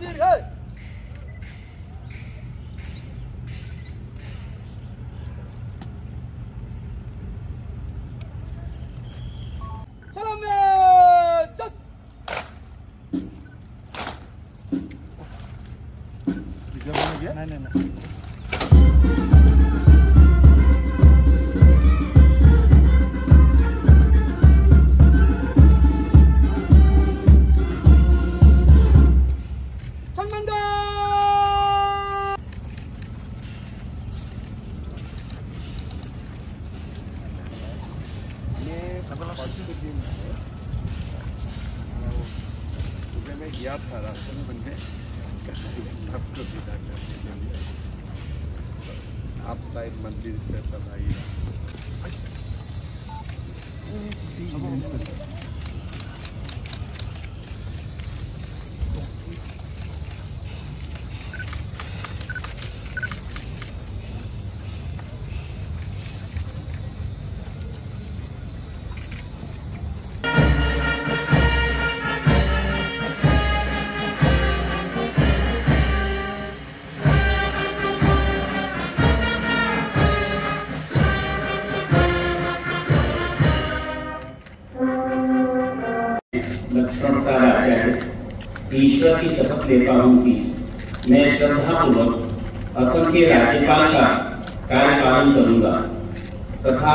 हाजिर है चलो मैं जस्ट सम्मान सुबह मैं गया था करने के लिए आप शायद मंदिर से तब आइए आचार्य ईश्वर की शपथ लेता हूँ कि मैं श्रद्धापूर्वक असम के राज्यपाल का कार्यपालन करूँगा तथा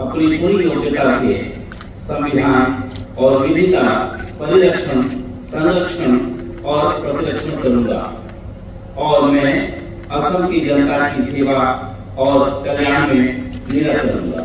अपनी पूरी योग्यता से संविधान और विधि का परिरक्षण, संरक्षण और प्रतिरक्षण करूँगा। और मैं असम की जनता की सेवा और कल्याण में निरत करूँगा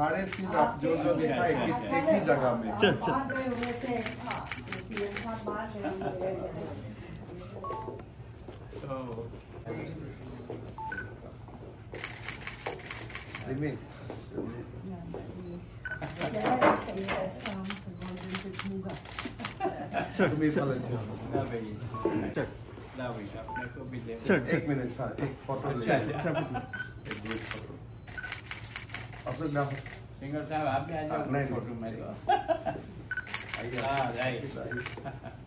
साढ़े तीन आप जो जो लिखा है कि एक ही जगह में। तो रिमेश तुम्ही चालायचे ला भाई। ला भाई अपने को भी दे एक मिनिट सर एक फ़ोटो अच्छा, अच्छा। एक ग्रुप फ़ोटो असं ना सिंगर साहब आप भी आ जाओ। नहीं, नहीं। फ़ोटो में तो। आइए हाँ, राइट। आइए।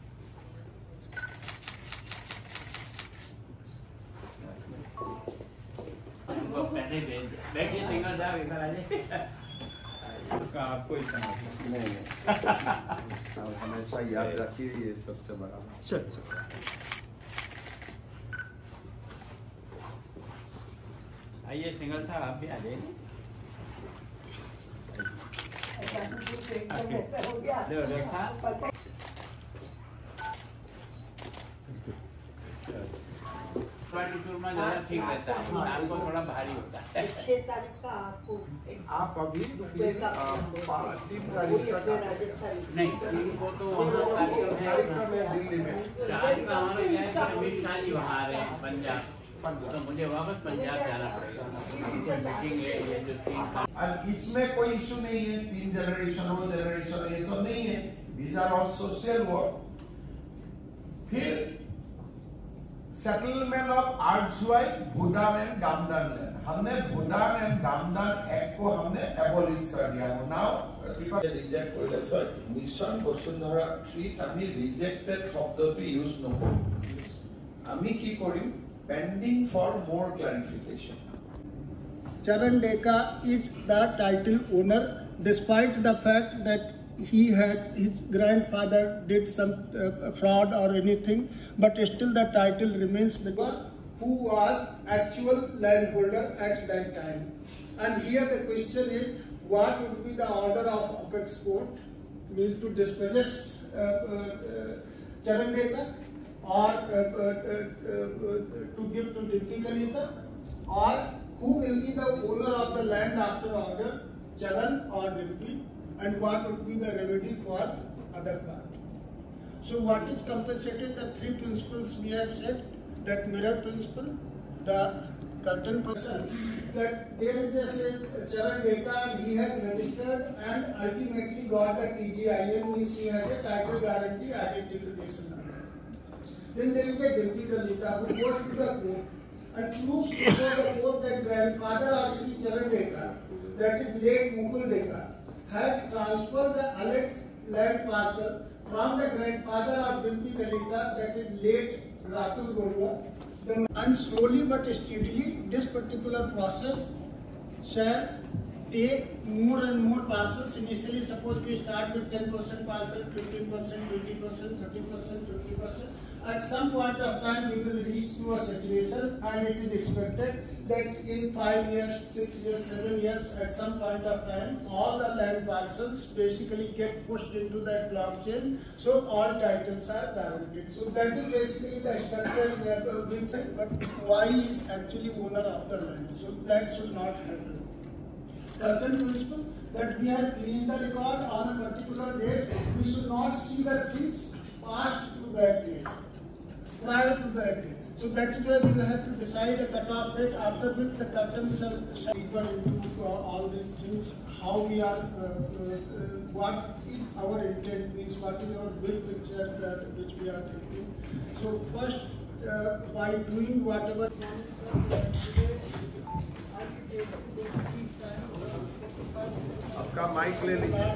पहले भेज सिंगर साहब इधर आ जाइए उसका आपको ही। समझ नहीं नहीं। आप हमेशा याद रखिए ये सबसे बड़ा। बात। आइए सिंगर साहब आप भी आ जाइए। देखा ठीक रहता है नाम को थोड़ा भारी होता है आप अभी नहीं इनको तो वहाँ कार्यक्रम है दिल्ली में। चार का हमारा क्या है कि अमित शाह जी वहाँ आ रहे हैं पंजाब। तो मुझे वापस पंजाब जाना पड़ेगा मीटिंग है ये जो तीन और इसमें कोई इशू नहीं है तीन जनरेशन वो जनरेशन ये सब नहीं है these are all social work फिर settlement of आर्ट्सवाई Bhutan and गामदान land हमने भूटान एंड गामदान एक्ट को हमने एबोलिश कर दिया है नाउ রিজেক্ট কৰিলে ছয় মিছন বসুন্ধৰা থ্ৰীত আমি ৰিজেক্টেড শব্দটো ইউজ নকৰোঁ আমি কি কৰিম pending for more clarification. Charan Deka is the title owner despite the fact that he has his grandfather did some uh, fraud or anything but still the title remains because who was actual landholder at that time? And here the question is what would be the order of apex court? Means to dispossess uh, uh, uh Charan Deka or uh, uh, uh, uh, to give to Kalita or who will be the owner of the land after order, Charan or Dimpi, and what would be the remedy for other part. So what is compensated, the three principles we have said, that mirror principle, the curtain person, that there is a Charan Deka and he has registered and ultimately got the TGIN, means he has a title guarantee identification. Then there is a Depikalita who goes to the court and proves before the court that grandfather of Sri Charan Dekar, that is late Mukul Dekar, had transferred the Alex land parcel from the grandfather of Bimpi Kalita, that is late Ratul Gorua. And slowly but steadily, this particular process shall take more and more parcels. Initially, suppose we start with 10% parcel, 15%, 20%, 30%, 20%. At some point of time, we will reach to a saturation and it is expected that in five years, six years, seven years, at some point of time, all the land parcels basically get pushed into that blockchain. So all titles are guaranteed. So that is basically the structure we have been said, but why is actually owner of the land? So that should not happen curtain principle that we have cleaned the record on a particular date, we should not see the things passed to that date, prior to that date. So that is why we will have to decide a cutoff date after which the curtain shall, shall deeper into uh, all these things, how we are, uh, uh, uh, what is our intent means, what is our big picture that which we are thinking. So first, uh, by doing whatever. आपका mic ले लीजिए